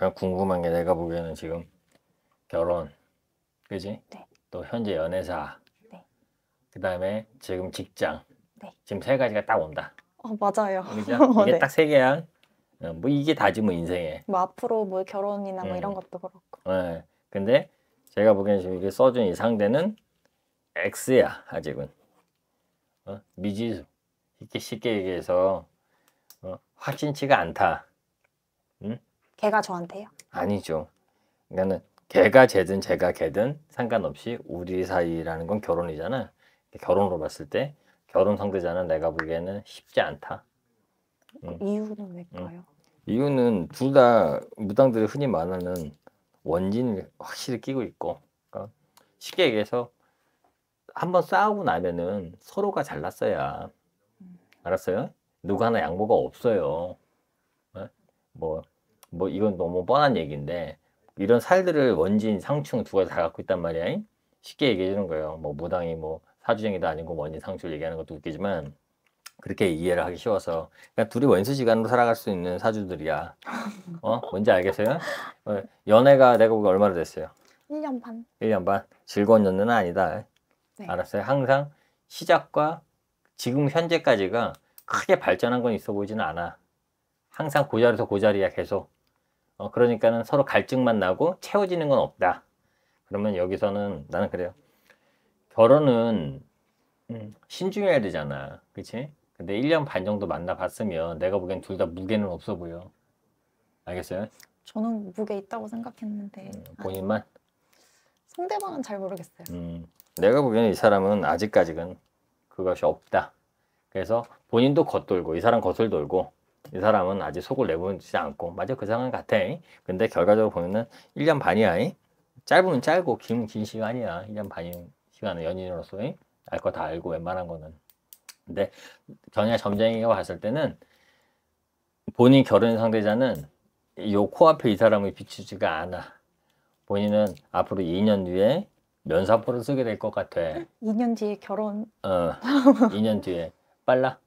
그냥 궁금한 게 내가 보기에는 지금 결혼, 그지? 네. 또 현재 연애사, 네. 그다음에 지금 직장, 네. 지금 세 가지가 딱 온다. 어, 맞아요. 그죠? 이게 네. 딱 세 개야. 어, 뭐 이게 다지 뭐 인생에. 뭐 앞으로 뭐 결혼이나 뭐 음. 이런 것도 그렇고. 예. 근데 제가 보기에는 지금 이게 써준 이 상대는 X야 아직은. 어? 미지수. 이렇게 쉽게 얘기해서 어? 확신치가 않다. 걔가 저한테요. 아니죠. 그러니까는 걔가 쟤든 제가 걔든 상관없이 우리 사이라는 건 결혼이잖아. 결혼으로 봤을 때 결혼 상대자는 내가 보기에는 쉽지 않다. 음. 이유는 왜일까요? 이유는 둘 다 무당들이 흔히 말하는 원진을 확실히 끼고 있고 그러니까 쉽게 얘기해서 한번 싸우고 나면은 서로가 잘났어야 알았어요? 누구 하나 양보가 없어요. 어? 뭐, 뭐 이건 너무 뻔한 얘기인데 이런 살들을 원진, 상충 두 가지 다 갖고 있단 말이야. 잉? 쉽게 얘기해 주는 거예요. 뭐 무당이 뭐 사주쟁이도 아니고 원진, 상충을 얘기하는 것도 웃기지만 그렇게 이해를 하기 쉬워서 그냥 둘이 원수지간으로 살아갈 수 있는 사주들이야. 어? 뭔지 알겠어요? 어, 연애가 내가 보기 얼마나 됐어요? 1년 반. 1년 반. 즐거운 연애는 아니다. 네. 알았어요? 항상 시작과 지금 현재까지가 크게 발전한 건 있어 보이지는 않아. 항상 그 자리에서 그 자리야 계속. 어, 그러니까는 서로 갈증만 나고 채워지는 건 없다. 그러면 여기서는 나는 그래요. 결혼은 음, 신중해야 되잖아. 그치? 근데 1년 반 정도 만나봤으면 내가 보기엔 둘 다 무게는 없어 보여. 알겠어요? 저는 무게 있다고 생각했는데 음, 아, 본인만? 상대방은 잘 모르겠어요. 음, 내가 보기에는 이 사람은 아직까지는 그것이 없다. 그래서 본인도 겉돌고 이 사람 겉을 돌고 이 사람은 아직 속을 내보지 않고 맞아 그 상황 같아. 근데 결과적으로 보면은 1년 반이야. 이. 짧으면 짧고 길면 긴 시간이야. 1년 반이 시간은 연인으로서 알 거 다 알고 웬만한 거는. 근데 전혀 점쟁이가 봤을 때는 본인 결혼 상대자는 요 코앞에 이 사람을 비추지가 않아. 본인은 앞으로 2년 뒤에 면사포를 쓰게 될 것 같아. 2년 뒤에 결혼. 어, 2년 뒤에 빨라?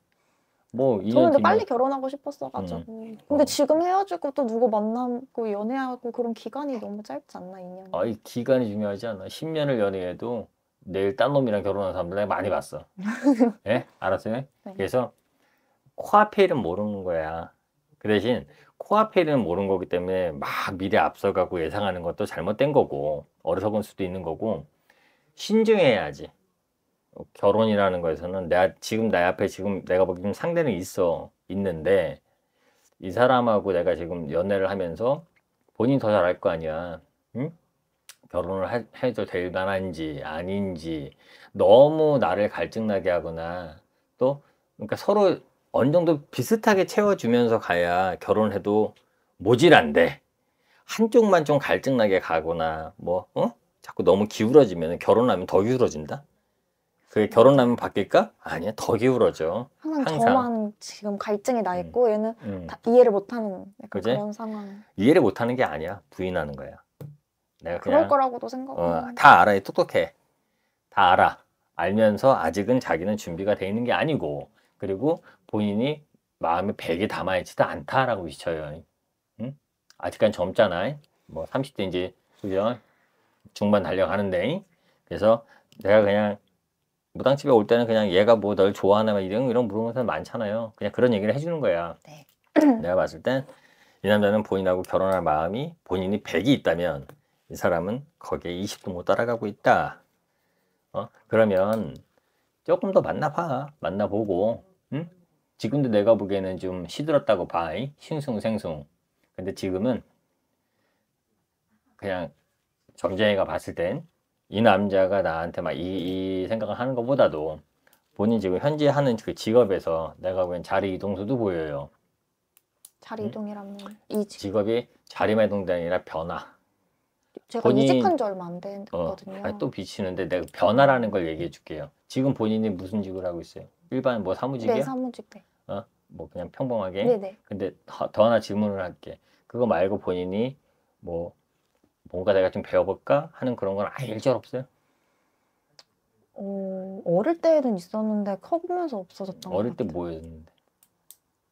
뭐 2년 저는 근데 빨리 결혼하고 싶었어가지고. 근데 어. 지금 헤어지고 또 누구 만나고 연애하고 그런 기간이 너무 짧지 않나 2년. 아이 기간이 중요하지 않아. 10년을 연애해도 내일 딴 놈이랑 결혼한 사람들 내가 많이 봤어. 예? 알았어요? 네. 그래서 코앞에 일은 모르는 거야. 그 대신 코앞에 일은 모르는 거기 때문에 막 미래 앞서가고 예상하는 것도 잘못된 거고 어리석은 수도 있는 거고 신중해야지. 어, 결혼이라는 거에서는 내가 지금 내 앞에 지금 내가 보기엔 상대는 있어 있는데 이 사람하고 내가 지금 연애를 하면서 본인 더 잘할 거 아니야. 응? 결혼을 해, 해도 될 만한지 아닌지 너무 나를 갈증나게 하거나 또 그러니까 서로 어느 정도 비슷하게 채워주면서 가야 결혼해도 모질한데 한쪽만 좀 갈증나게 가거나 뭐 어? 자꾸 너무 기울어지면 결혼하면 더 기울어진다. 그게 결혼하면 바뀔까? 아니야 더 기울어져. 항상, 항상. 저만 지금 갈증이 나 있고 얘는 음. 다 이해를 못하는? 그런 상황. 이해를 못하는 게 아니야 부인하는 거야. 내가 그럴 거라고도 생각하고. 어, 다 알아. 똑똑해. 다 알아. 알면서 아직은 자기는 준비가 돼 있는 게 아니고 그리고 본인이 마음에 백이 담아 있지도 않다라고 비춰요. 응? 아직까지 젊잖아. 뭐 30대인지 그죠? 중반 달려가는데 그래서 내가 그냥 무당집에 올 때는 그냥 얘가 뭐 널 좋아하나 막 이런 이런 물어보는 사람 많잖아요. 그냥 그런 얘기를 해주는 거야. 네. 내가 봤을 땐 이 남자는 본인하고 결혼할 마음이 본인이 100이 있다면 이 사람은 거기에 20도 못 따라가고 있다. 어? 그러면 조금 더 만나봐. 만나보고, 응? 지금도 내가 보기에는 좀 시들었다고 봐. 이? 싱숭생숭. 근데 지금은 그냥 점쟁이가 봤을 땐 이 남자가 나한테 막이 생각을 하는 것보다도 본인 지금 현재 하는 그 직업에서 내가 보기엔 자리 이동수도 보여요. 자리 음? 이동이라면 이 직. 직업이 자리만 이동이 아니라 변화. 제가 본인- 이직한 지 얼마 안 어, 됐거든요. 아니, 또 비치는데 내가 변화라는 걸 얘기해 줄게요. 지금 본인이 무슨 직을 하고 있어요? 일반 뭐 사무직이야? 네, 사무직 네. 뭐 그냥 평범하게? 네네. 근데 더, 더 하나 질문을 할게. 그거 말고 본인이 뭐 뭔가 내가 좀 배워볼까 하는 그런 건 아예 일절 없어요? 어, 어릴 때는 있었는데 커보면서 없어졌던 것 어릴 때 같아요. 뭐였는데?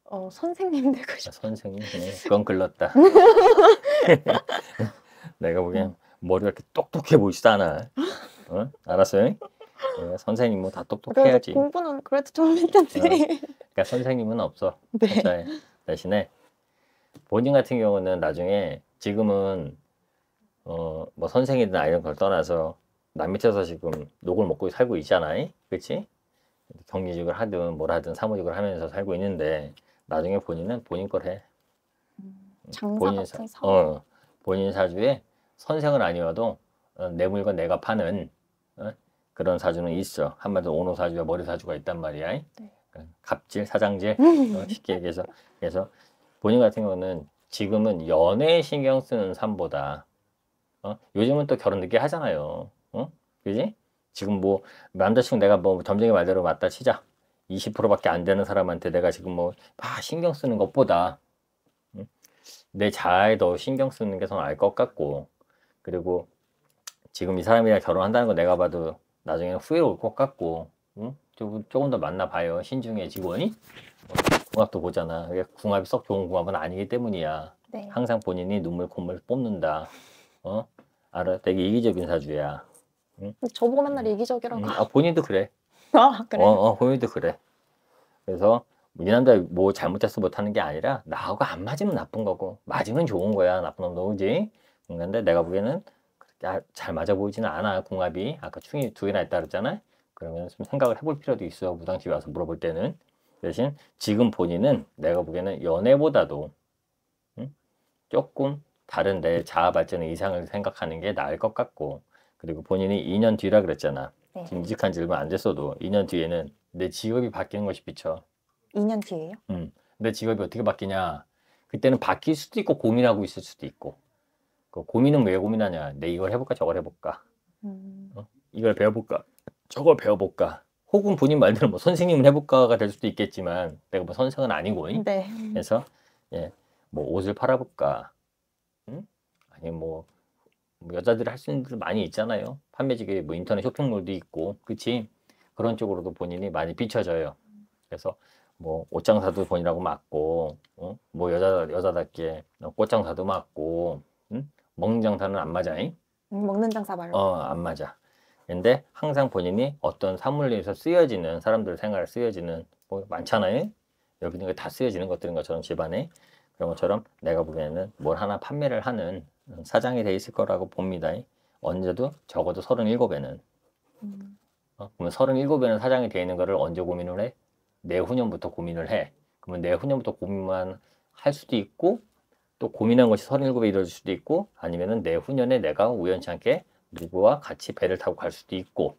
어, 선생님 되고 아, 싶어. 선생님, 네, 그건 글렀다. 내가 보기엔 머리가 이렇게 똑똑해 보이지도 않아. 어? 알았어요? 네, 선생님 뭐다 그래도 똑똑해야지. 공부는 그래도 좀 했는데. 그러니까 선생님은 없어. 네. 대신에 본인 같은 경우는 나중에 지금은 어 뭐 선생이든 아이든 걸 떠나서 남 밑에서 지금 녹을 먹고 살고 있잖아. 그렇지? 경리직을 하든 뭘 하든 사무직을 하면서 살고 있는데 나중에 본인은 본인 걸 해. 장사 본인 같은 사, 사업. 어, 본인 사주에 선생은 아니어도 어, 내 물건 내가 파는 어, 그런 사주는 있어. 한마디로 오노 사주와 머리 사주가 있단 말이야. 네. 그러니까 갑질, 사장질 어, 쉽게 얘기해서 그래서 본인 같은 경우는 지금은 연애에 신경 쓰는 삶보다 어? 요즘은 또 결혼 늦게 하잖아요. 어? 그지? 지금 뭐 남자친구 내가 뭐 점쟁이 말대로 맞다 치자. 20%밖에 안 되는 사람한테 내가 지금 뭐 아, 신경 쓰는 것보다 응? 내 자아에 더 신경 쓰는 게 더 나을 것 같고 그리고 지금 이 사람이랑 결혼한다는 거 내가 봐도 나중에는 후회올 것 같고 응? 조금, 조금 더 만나봐요 잉? 어, 궁합도 보잖아 궁합이 썩 좋은 궁합은 아니기 때문이야 네. 항상 본인이 눈물 콧물 뽑는다 어? 알아 되게 이기적인 사주야 근데 저보고 맨날 이기적이라고. 응? 아 본인도 그래 아, 그래. 어, 어, 본인도 그래. 그래서 이 남자 뭐 잘못해서 못하는 게 아니라 나하고 안 맞으면 나쁜 거고 맞으면 좋은 거야 나쁜 놈도 그지? 근데 내가 보기에는 그렇게 아- 잘 맞아 보이지는 않아 궁합이 아까 충이 두 개나 있다 그랬잖아 그러면 좀 생각을 해볼 필요도 있어 무당집에 와서 물어볼 때는 대신 지금 본인은 내가 보기에는 연애보다도 응? 조금 다른 내 자아 발전의 이상을 생각하는 게 나을 것 같고 그리고 본인이 2년 뒤라 그랬잖아 네. 지 얼마 안 됐어도 2년 뒤에는 내 직업이 바뀌는 것이 비쳐. 2년 뒤에요? 음. 내 직업이 어떻게 바뀌냐? 그때는 바뀔 수도 있고 고민하고 있을 수도 있고. 그 고민은 왜 고민하냐? 내 이걸 해볼까 저걸 해볼까? 음. 이걸 배워볼까? 저걸 배워볼까? 혹은 본인 말대로 뭐 선생님을 해볼까가 될 수도 있겠지만 내가 뭐 선생은 아니고 잉? 네. 그래서 예, 뭐 옷을 팔아볼까? 응? 아니 뭐, 뭐 여자들이 할 수 있는 들 많이 있잖아요. 판매직에 뭐 인터넷 쇼핑몰도 있고, 그치? 그런 쪽으로도 본인이 많이 비춰져요. 그래서 뭐 옷장사도 본인하고 맞고, 어? 뭐 여자 여자답게 꽃장사도 맞고, 응? 먹는 장사는 안 맞아잉? 음, 먹는 장사 말고. 어, 안 맞아. 근데 항상 본인이 어떤 사물에서 쓰여지는 사람들 생활에 쓰여지는 뭐 많잖아요. 여기는 다 쓰여지는 것들인 것처럼 집안에 그런 것처럼 내가 보기에는 뭘 하나 판매를 하는 사장이 돼 있을 거라고 봅니다. 언제도 적어도 37에는 음. 어? 그러면 37에는 사장이 돼 있는 거를 언제 고민을 해? 내후년부터 고민을 해. 그러면 내후년부터 고민만 할 수도 있고 또 고민한 것이 37에 이루어질 수도 있고 아니면은 내후년에 내가 우연치 않게 누구와 같이 배를 타고 갈 수도 있고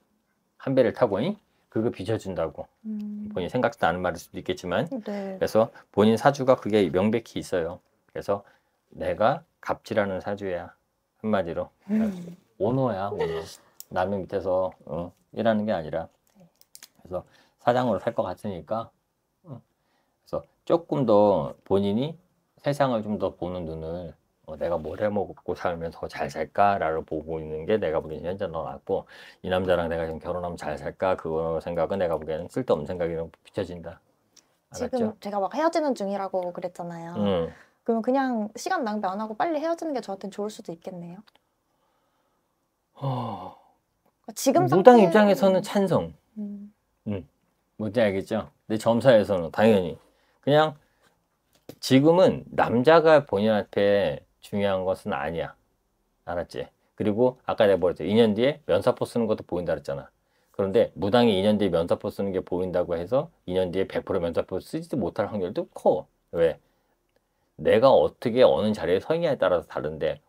한 배를 타고 잉? 그거 빚어준다고 음. 본인 생각도 않은 말일 수도 있겠지만 네. 그래서 본인 사주가 그게 명백히 있어요. 그래서 내가 갑질하는 사주야 한마디로 음. 오너야 오너 남의 밑에서 어, 일하는 게 아니라 그래서 사장으로 살 것 같으니까 어, 그래서 조금 더 본인이 세상을 좀 더 보는 눈을 어, 내가 뭘 해먹고 살면 더 잘 살까라를 보고 있는 게 내가 보기에는 현재 더 낫고 이 남자랑 내가 지금 결혼하면 잘 살까 그거 생각은 내가 보기에는 쓸데없는 생각이라고 비춰진다 지금 알았죠? 제가 막 헤어지는 중이라고 그랬잖아요. 응. 그러면 그냥 시간 낭비 안 하고 빨리 헤어지는 게 저한테는 좋을 수도 있겠네요. 어, 지금 무당 상태는- 입장에서는 찬성 음. 뭔지 알겠죠? 근데 점사에서는 당연히 그냥 지금은 남자가 본인한테 중요한 것은 아니야. 알았지? 그리고 아까 내가 뭐랬지? 2년 뒤에 면사포 쓰는 것도 보인다 그랬잖아. 그런데 무당이 2년 뒤에 면사포 쓰는 게 보인다고 해서 2년 뒤에 100% 면사포 쓰지도 못할 확률도 커. 왜? 내가 어떻게 어느 자리에 서 있냐에 따라서 다른데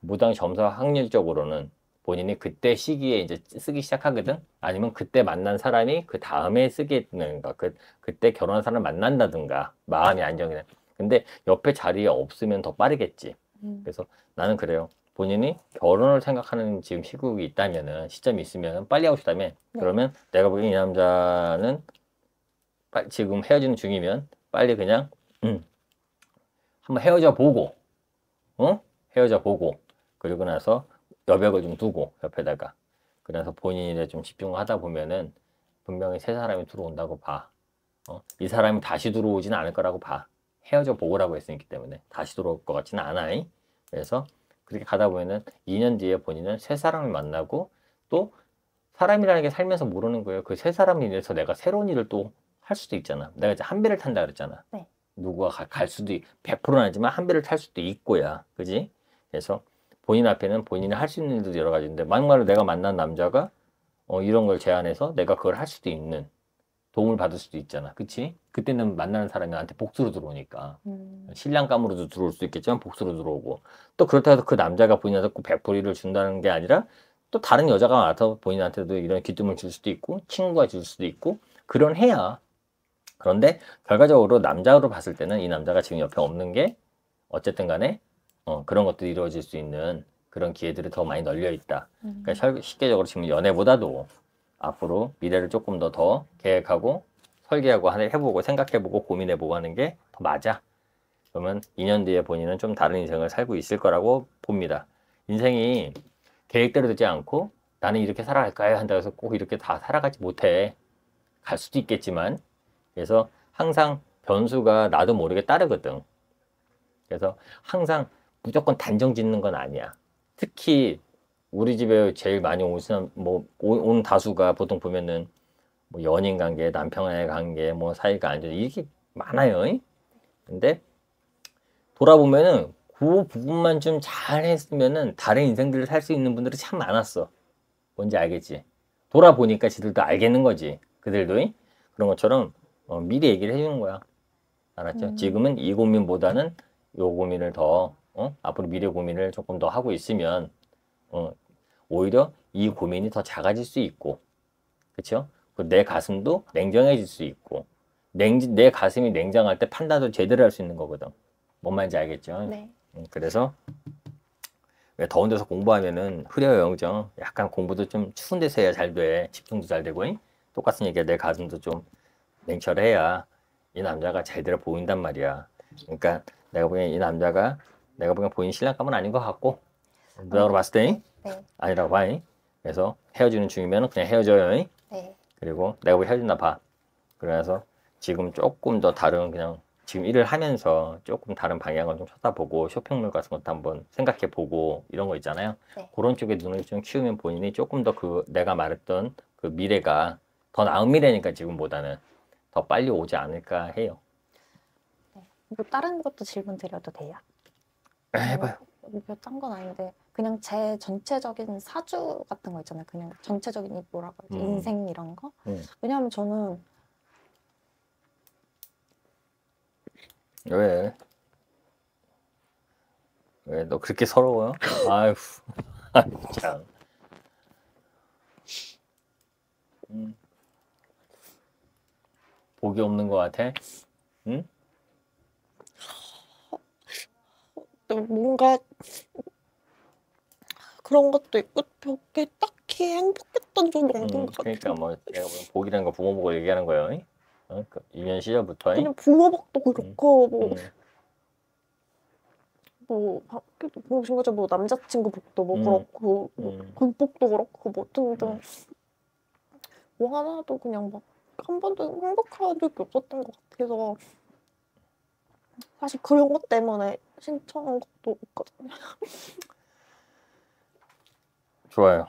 무당 점사 확률적으로는 본인이 그때 시기에 이제 쓰기 시작하거든. 아니면 그때 만난 사람이 그 다음에 쓰게 되는가. 그 그때 결혼한 사람을 만난다든가 마음이 안정이 돼. 근데 옆에 자리에 없으면 더 빠르겠지. 음. 그래서 나는 그래요. 본인이 결혼을 생각하는 지금 시국이 있다면은 시점이 있으면 빨리 하고 싶다면 네. 그러면 내가 보기엔 이 남자는 빠- 지금 헤어지는 중이면 빨리 그냥 음, 한번 헤어져 보고 어 헤어져 보고 그리고 나서 여백을 좀 두고 옆에다가 그래서 본인이 좀 집중하다 보면은 분명히 새 사람이 들어온다고 봐. 어, 이 사람이 다시 들어오지는 않을 거라고 봐. 헤어져 보고라고 했으기 때문에 다시 들어올 것 같지는 않아. 이. 그래서 그렇게 가다 보면은 2년 뒤에 본인은 새 사람을 만나고 또 사람이라는 게 살면서 모르는 거예요. 그 새 사람이 인해서 내가 새로운 일을 또 할 수도 있잖아. 내가 이제 한 배를 탄다 그랬잖아. 네. 누구가 가- 갈 수도 있, 100%는 아니지만 한 배를 탈 수도 있고야. 그지? 그래서 본인 앞에는 본인이 할 수 있는 일도 여러 가지인데 막말로 내가 만난 남자가 어, 이런 걸 제안해서 내가 그걸 할 수도 있는 도움을 받을 수도 있잖아. 그치? 그때는 만나는 사람이 나한테 복수로 들어오니까. 음, 신랑감으로도 들어올 수 있겠지만 복수로 들어오고 또 그렇다고 해서 그 남자가 본인한테 꼭 100%를 준다는 게 아니라 또 다른 여자가 와서 본인한테도 이런 기쁨을 줄 수도 있고 친구가 줄 수도 있고 그런 해야 그런데 결과적으로 남자로 봤을 때는 이 남자가 지금 옆에 없는 게 어쨌든 간에 어, 그런 것들이 이루어질 수 있는 그런 기회들이 더 많이 널려 있다. 음. 그러니까 설- 쉽게적으로 지금 연애보다도 앞으로 미래를 조금 더 더 계획하고 설계하고 하- 해보고 생각해보고 고민해보고 하는 게 더 맞아. 그러면 2년 뒤에 본인은 좀 다른 인생을 살고 있을 거라고 봅니다. 인생이 계획대로 되지 않고 나는 이렇게 살아갈까요? 한다고 해서 꼭 이렇게 다 살아가지 못해. 갈 수도 있겠지만 그래서 항상 변수가 나도 모르게 따르거든. 그래서 항상 무조건 단정 짓는 건 아니야. 특히 우리 집에 제일 많이 오시는 뭐온 다수가 보통 보면은 뭐 연인 관계, 남편의 관계, 뭐 사이가 안 좋은 이게 많아요. 이? 근데 돌아보면은 그 부분만 좀 잘했으면은 다른 인생들을 살 수 있는 분들이 참 많았어. 뭔지 알겠지? 돌아보니까 지들도 알겠는 거지. 그들도 이? 그런 것처럼 어, 미리 얘기를 해주는 거야. 알았죠? 음. 지금은 이 고민보다는 요 고민을 더 어? 앞으로 미래 고민을 조금 더 하고 있으면 어, 오히려 이 고민이 더 작아질 수 있고, 그렇죠? 내 가슴도 냉정해질 수 있고, 냉, 내 가슴이 냉정할 때 판단도 제대로 할 수 있는 거거든. 뭔 말인지 알겠죠? 네. 음, 그래서 왜 더운 데서 공부하면은 흐려요, 영정. 약간 공부도 좀 추운 데서 해야 잘 돼. 집중도 잘 되고, 잉? 똑같은 얘기야. 내 가슴도 좀 냉철해야 이 남자가 제대로 보인단 말이야. 그러니까 내가 보기엔 이 남자가 내가 보기엔 본인 신랑감은 아닌 것 같고, 내가 봤을 때 잉? 네. 아니라고 봐. 잉? 그래서 헤어지는 중이면 그냥 헤어져요. 잉? 네. 그리고 내가 보기 헤어진다 봐. 그래서 지금 조금 더 다른 그냥 지금 일을 하면서 조금 다른 방향을 좀 쳐다보고 쇼핑몰 같은 것도 한번 생각해 보고 이런 거 있잖아요. 네. 그런 쪽에 눈을 좀 키우면 본인이 조금 더 그 내가 말했던 그 미래가 더 나은 미래니까 지금보다는 더 빨리 오지 않을까 해요. 뭐 다른 것도 질문 드려도 돼요? 해봐요. 몇짠건 아닌데 그냥 제 전체적인 사주 같은 거 있잖아요. 그냥 전체적인 이 뭐라고? 음. 인생 이런 거. 음. 왜냐하면 저는 왜? 왜 너 그렇게 서러워요? 아휴, 참. 음. 복이 없는 것 같아? 응? 뭔가 그런 것도 있고 벽에 딱히 행복했던 적이 없는 음, 것 같아요. 그러니까 뭐 내가 복이라는 거 부모 보고 얘기하는 거예요. 잉? 어? 그 유년 시절부터. 잉? 그냥 부모 복도 그렇고 뭐 음, 뭐, 아, 뭐, 심지어 뭐 남자친구 복도 뭐 음. 그렇고, 뭐 음. 군복도 그렇고, 뭐 등등. 음. 뭐 하나도 그냥 막 한 번도 행복한 적이 없었던 것 같아서 사실 그런 것 때문에 신청한 것도 있거든요. 좋아요.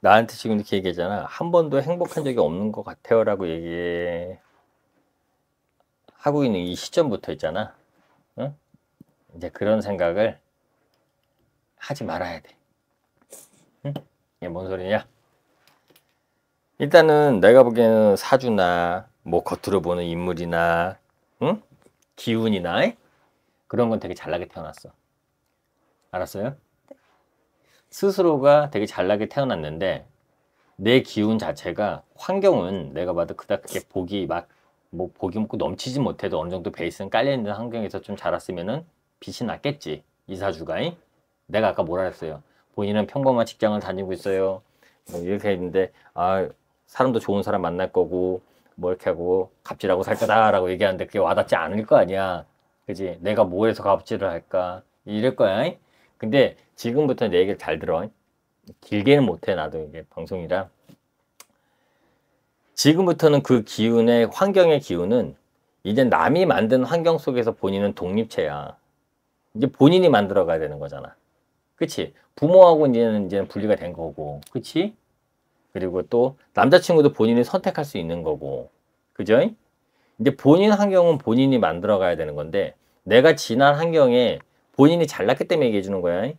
나한테 지금 이렇게 얘기하잖아. 한 번도 행복한 적이 없는 것 같아요라고 얘기하고 있는 이 시점부터 있잖아. 응? 이제 그런 생각을 하지 말아야 돼. 응? 이게 뭔 소리냐? 일단은 내가 보기에는 사주나 뭐 겉으로 보는 인물이나 응? 기운이나 그런 건 되게 잘나게 태어났어. 알았어요? 스스로가 되게 잘나게 태어났는데 내 기운 자체가 환경은 내가 봐도 그닥 그렇게 복이 막 뭐 복이 먹고 넘치지 못해도 어느 정도 베이스는 깔려 있는 환경에서 좀 자랐으면은 빛이 났겠지 이사주가 잉? 내가 아까 뭐라 했어요 본인은 평범한 직장을 다니고 있어요 뭐 이렇게 했는데 아 사람도 좋은 사람 만날 거고 뭐 이렇게 하고 갑질하고 살 거다라고 얘기하는데 그게 와닿지 않을 거 아니야 그지 내가 뭐 해서 갑질을 할까 이럴 거야 잉? 근데 지금부터 내 얘기를 잘 들어. 길게는 못해 나도 이게 방송이라. 지금부터는 그 기운의 환경의 기운은 이제 남이 만든 환경 속에서 본인은 독립체야. 이제 본인이 만들어 가야 되는 거잖아. 그치? 부모하고 이제는 이제 분리가 된 거고. 그치? 그리고 또 남자친구도 본인이 선택할 수 있는 거고. 그죠? 이제 본인 환경은 본인이 만들어 가야 되는 건데 내가 지난 환경에 본인이 잘났기 때문에 얘기해 주는 거야.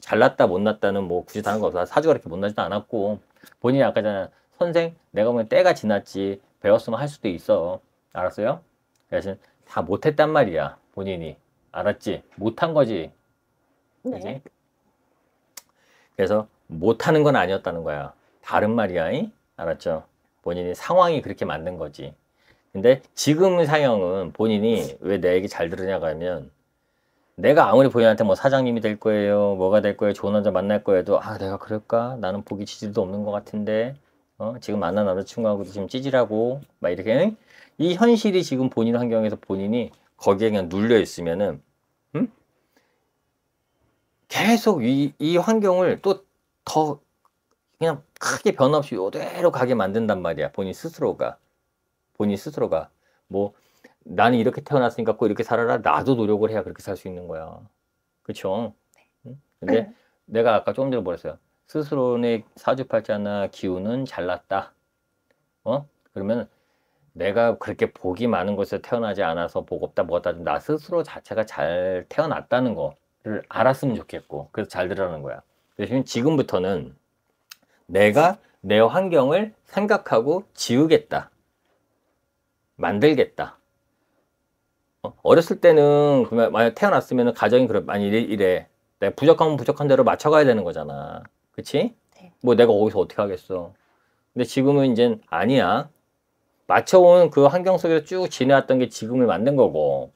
잘났다 못났다는 뭐 굳이 다른 거 없어. 사주가 이렇게 못나지도 않았고 본인이 아까 전에 선생 내가 보면 때가 지났지 배웠으면 할 수도 있어. 알았어요? 그래서 다 못했단 말이야 본인이 알았지? 못한 거지. 그지? 네. 그래서 못하는 건 아니었다는 거야. 다른 말이야. 이? 알았죠? 본인이 상황이 그렇게 만든 거지. 근데 지금 상형은 본인이 왜 내 얘기 잘 들으냐고 하면 내가 아무리 본인한테 뭐 사장님이 될 거예요, 뭐가 될 거예요, 좋은 남자 만날 거예도 아 내가 그럴까? 나는 보기 지질도 없는 것 같은데 어 지금 만난 남자친구하고도 지금 찌질하고 막 이렇게 이 현실이 지금 본인 환경에서 본인이 거기에 그냥 눌려 있으면은 음? 계속 이, 이 환경을 또 더 그냥 크게 변화 없이 이대로 가게 만든단 말이야 본인 스스로가 본인 스스로가 뭐 나는 이렇게 태어났으니까 꼭 이렇게 살아라 나도 노력을 해야 그렇게 살 수 있는 거야. 그쵸? 응? 근데 내가 아까 조금 전에 뭐랬어요? 스스로의 사주팔자나 기운은 잘났다. 어? 그러면 내가 그렇게 복이 많은 곳에 태어나지 않아서 복 없다 뭐다 나 스스로 자체가 잘 태어났다는 거를 알았으면 좋겠고 그래서 잘 들으라는 거야. 대신 지금부터는 내가 내 환경을 생각하고 지우겠다 만들겠다. 어? 어렸을 때는 만약 태어났으면 가정이 그래 많이 이래. 내가 부족하면 부족한 대로 맞춰가야 되는 거잖아. 그치? 네. 뭐 내가 거기서 어떻게 하겠어? 근데 지금은 이제 아니야. 맞춰온 그 환경 속에서 쭉 지내왔던 게 지금을 만든 거고.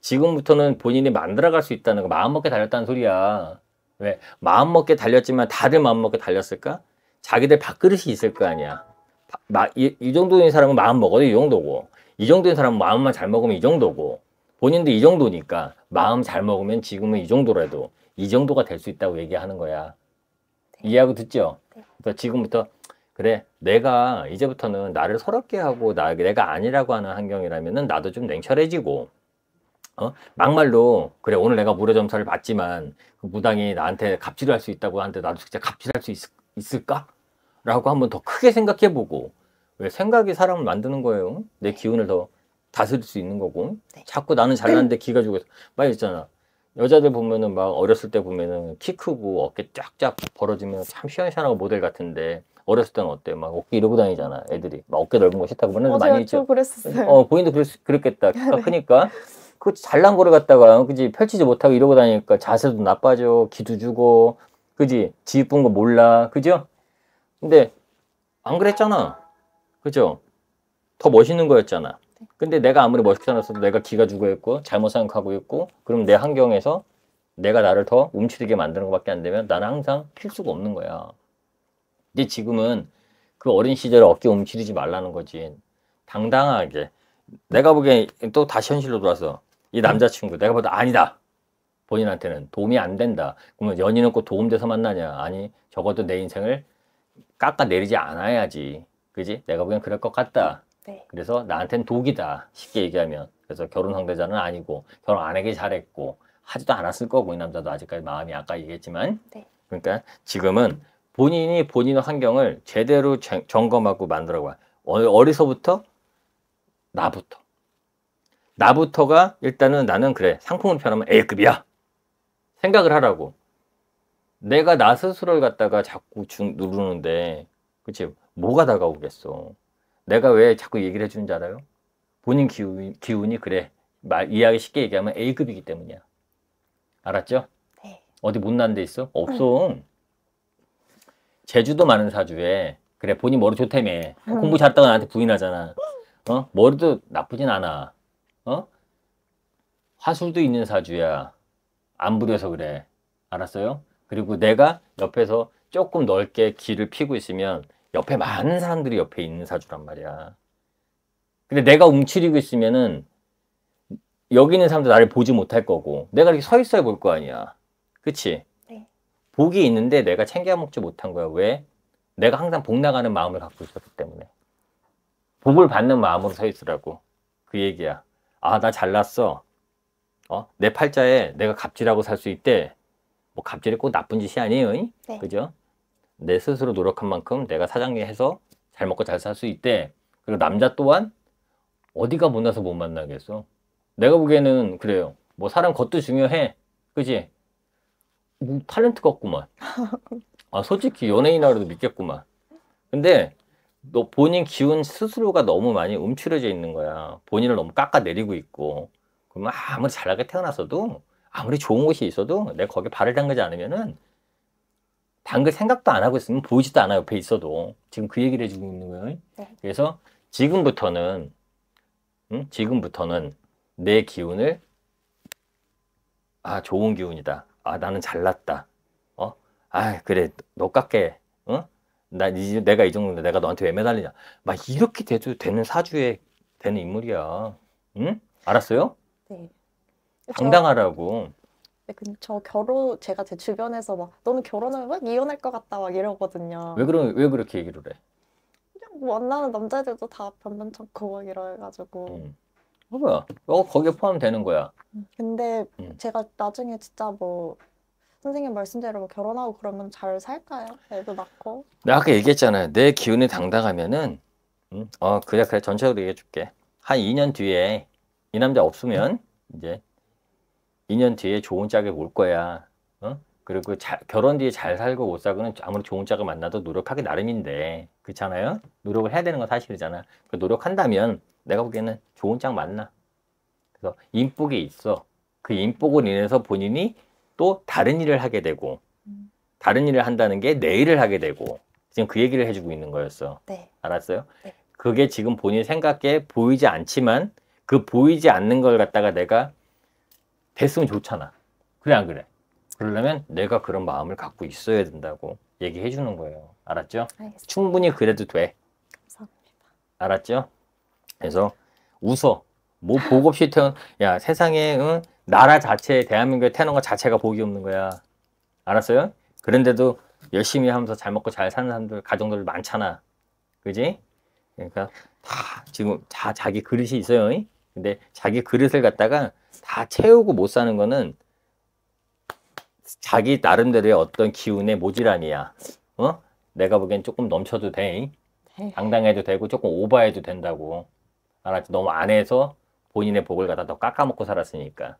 지금부터는 본인이 만들어갈 수 있다는 거 마음먹게 달렸다는 소리야. 왜? 마음먹게 달렸지만 다들 마음먹게 달렸을까? 자기들 밥그릇이 있을 거 아니야. 마, 이, 이 정도인 사람은 마음 먹어도 이 정도고 이 정도인 사람은 마음만 잘 먹으면 이 정도고 본인도 이 정도니까 마음 잘 먹으면 지금은 이 정도라도 이 정도가 될 수 있다고 얘기하는 거야 이해하고 듣죠? 네. 그래서 지금부터 그래 내가 이제부터는 나를 서럽게 하고 나 내가 아니라고 하는 환경이라면은 나도 좀 냉철해지고 어 막말로 그래 오늘 내가 무료 점수를 받지만 그 무당이 나한테 갑질을 할 수 있다고 하는데 나도 진짜 갑질할 수 있, 있을까? 라고 한번 더 크게 생각해 보고 왜 생각이 사람을 만드는 거예요? 내 기운을 더 다스릴 수 있는 거고? 네. 자꾸 나는 잘났는데 기가 죽어서. 막 있잖아. 여자들 보면은 막 어렸을 때 보면은 키 크고 어깨 쫙쫙 벌어지면 참 시원시원하고 모델 같은데 어렸을 때는 어때? 막 어깨 이러고 다니잖아 애들이. 막 어깨 넓은 거 싫다고 어제가 많이 있죠 좀 그랬었어요. 어 본인도 그랬, 그랬겠다. 키가 크니까 그 잘난 거를 갖다가 그지 펼치지 못하고 이러고 다니니까 자세도 나빠져 기도 주고 그지? 지 이쁜 거 몰라. 그죠? 근데 안 그랬잖아 그죠? 더 멋있는 거였잖아. 근데 내가 아무리 멋있지 않았어도 내가 기가 죽어 있고 잘못 생각하고 있고 그럼 내 환경에서 내가 나를 더 움츠리게 만드는 것밖에 안 되면 나는 항상 필수가 없는 거야. 근데 지금은 그 어린 시절에 어깨 움츠리지 말라는 거지. 당당하게. 내가 보기엔 또 다시 현실로 돌아서 이 남자친구 내가 봐도 아니다. 본인한테는 도움이 안 된다. 그러면 연인은 꼭 도움돼서 만나냐? 아니 적어도 내 인생을 깎아내리지 않아야지 그지? 내가 보기엔 그럴 것 같다. 네. 그래서 나한테는 독이다. 쉽게 얘기하면. 그래서 결혼 상대자는 아니고 결혼 안 하길 잘했고 하지도 않았을 거고 이 남자도 아직까지 마음이 아까 얘기했지만. 네. 그러니까 지금은 본인이 본인의 환경을 제대로 쟁- 점검하고 만들어가 어- 어디서부터 나부터. 나부터가 일단은 나는 그래. 상품을 표현하면 A급이야. 생각을 하라고. 내가 나 스스로를 갖다가 자꾸 중, 누르는데. 그치 뭐가 다가오겠어? 내가 왜 자꾸 얘기를 해주는 줄 알아요? 본인 기운, 기운이 그래. 말 이해하기 쉽게 얘기하면 A급이기 때문이야. 알았죠? 네. 어디 못난 데 있어? 없어. 제주도 많은 사주에. 그래 본인 머리 좋다며. 음. 공부 잘했다고 나한테 부인하잖아. 어? 머리도 나쁘진 않아. 어? 화술도 있는 사주야. 안 부려서 그래. 알았어요? 그리고 내가 옆에서 조금 넓게 길을 피고 있으면 옆에 많은 사람들이 옆에 있는 사주란 말이야 근데 내가 움츠리고 있으면은 여기 있는 사람들 나를 보지 못할 거고 내가 이렇게 서 있어야 볼 거 아니야 그치 네. 복이 있는데 내가 챙겨 먹지 못한 거야 왜 내가 항상 복 나가는 마음을 갖고 있었기 때문에 복을 받는 마음으로 서 있으라고 그 얘기야. 아, 나 잘났어. 어, 내 팔자에 내가 갑질하고 살 수 있대. 뭐 갑질이 꼭 나쁜 짓이 아니에요. 이? 네. 그죠? 내 스스로 노력한 만큼 내가 사장님 해서 잘 먹고 잘 살 수 있대. 그리고 남자 또한 어디가 못나서 못 만나겠어. 내가 보기에는 그래요. 뭐 사람 겉도 중요해. 그지? 뭐 탤런트가 없구만. 아, 솔직히 연예인이라도 믿겠구만. 근데 너 본인 기운 스스로가 너무 많이 움츠려져 있는 거야. 본인을 너무 깎아내리고 있고. 그러면 아무리 잘나게 태어났어도 아무리 좋은 곳이 있어도 내가 거기에 발을 담그지 않으면은 담글 생각도 안 하고 있으면 보이지도 않아 옆에 있어도 지금 그 얘기를 해주고 있는 거예요. 네. 그래서 지금부터는 응? 지금부터는 내 기운을 아 좋은 기운이다. 아 나는 잘났다. 어? 아 그래 너 깎게. 어? 나 이- 내가 이 정도인데 내가 너한테 왜 매달리냐. 막 이렇게 돼도 되는 사주에 되는 인물이야. 응? 알았어요? 네. 당당하라고. 네, 근데 저 결혼 제가 제 주변에서 막 너는 결혼하면 막 이혼할 것 같다 막 이러거든요. 왜 그러 왜 그렇게 얘기를 해? 그냥 뭐 만나는 남자들도 다 변변찮고 막 이래가지고. 응. 봐봐. 어 거기에 포함되는 거야. 근데 음. 제가 나중에 진짜 뭐 선생님 말씀대로 뭐 결혼하고 그러면 잘 살까요? 애도 낳고. 내가 아까 얘기했잖아요. 내 기운이 당당하면은, 음, 어, 그래, 그래. 전체적으로 얘기해 줄게. 한 2년 뒤에 이 남자 없으면, 이제, 2년 뒤에 좋은 짝이 올 거야. 어? 그리고 자, 결혼 뒤에 잘 살고 못 살고는 아무리 좋은 짝을 만나도 노력하기 나름인데, 그렇잖아요? 노력을 해야 되는 건 사실이잖아. 그 노력한다면 내가 보기에는 좋은 짝 만나. 그래서 인복이 있어. 그 인복으로 인해서 본인이 또 다른 일을 하게 되고, 음. 다른 일을 한다는 게 내 일을 하게 되고 지금 그 얘기를 해주고 있는 거였어. 네. 알았어요? 네. 그게 지금 본인 생각에 보이지 않지만 그 보이지 않는 걸 갖다가 내가 됐으면 좋잖아. 그래 안 그래? 그러려면 내가 그런 마음을 갖고 있어야 된다고 얘기해 주는 거예요. 알았죠? 알겠습니다. 충분히 그래도 돼. 감사합니다. 알았죠? 그래서 웃어. 뭐 복 없이 태어난 야 세상에 응? 나라 자체 대한민국에 태어난 것 자체가 복이 없는 거야. 알았어요? 그런데도 열심히 하면서 잘 먹고 잘 사는 사람들 가정들 많잖아. 그지? 그러니까 다 지금 다 자기 그릇이 있어요. 잉? 근데 자기 그릇을 갖다가 다 채우고 못 사는 거는 자기 나름대로의 어떤 기운의 모질란이야. 어? 내가 보기엔 조금 넘쳐도 돼. 잉? 네. 당당해도 되고 조금 오버해도 된다고. 알았지? 너무 안 해서 본인의 복을 갖다 더 깎아먹고 살았으니까.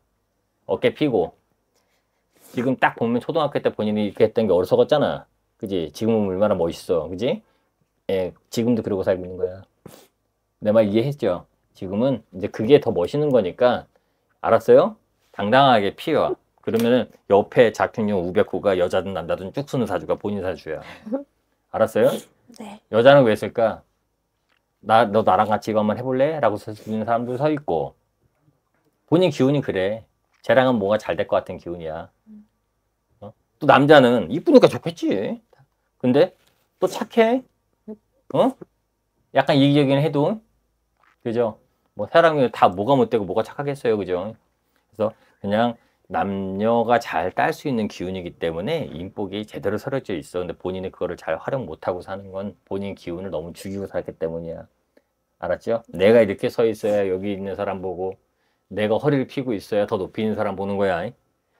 어깨 피고. 지금 딱 보면 초등학교 때 본인이 이렇게 했던 게 어리석었잖아. 그지? 지금은 얼마나 멋있어. 그지? 예, 지금도 그러고 살고 있는 거야. 내 말 이해했죠? 지금은 이제 그게 더 멋있는 거니까, 알았어요? 당당하게 피워. 그러면은 옆에 작품용 우백호가 여자든 남자든 쭉 쓰는 사주가 본인 사주야. 알았어요? 네. 여자는 왜 쓸까? 나, 너 나랑 같이 이거 한번 해볼래? 라고 쓰는 사람도 서 있고, 본인 기운이 그래. 쟤랑은 뭐가 잘 될 것 같은 기운이야. 어? 또 남자는 이쁘니까 좋겠지. 근데 또 착해. 어? 약간 이기적인 해도, 그죠? 뭐 사람이 다 뭐가 못되고 뭐가 착하겠어요. 그죠? 그래서 그냥 남녀가 잘 딸 수 있는 기운이기 때문에 인복이 제대로 서려져 있어. 근데 본인이 그거를 잘 활용 못하고 사는 건 본인 기운을 너무 죽이고 살기 때문이야. 알았죠? 내가 이렇게 서 있어야 여기 있는 사람 보고 내가 허리를 펴고 있어야 더 높이 있는 사람 보는 거야.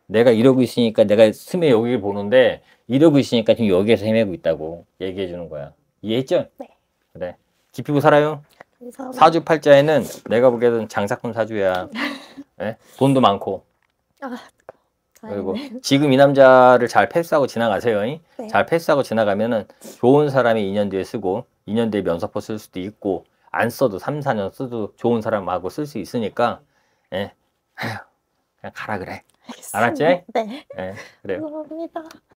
내가 이러고 있으니까 내가 스며 여기 보는데 이러고 있으니까 지금 여기에서 헤매고 있다고 얘기해 주는 거야. 이해했죠? 네. 그래. 깊이고 살아요. 감사합니다. 사주 팔자에는 내가 보기에는 장사꾼 사주야. 예? 돈도 많고. 아, 그리고. 지금 이 남자를 잘 패스하고 지나가세요. 잉? 네. 잘 패스하고 지나가면은 좋은 사람이 2년 뒤에 쓰고 2년 뒤에 면서포 쓸 수도 있고 안 써도 3, 4년 써도 좋은 사람하고 쓸 수 있으니까 예. 아휴, 그냥 가라 그래. 알겠습니다. 알았지? 네. 예. 그래요. 감사합니다.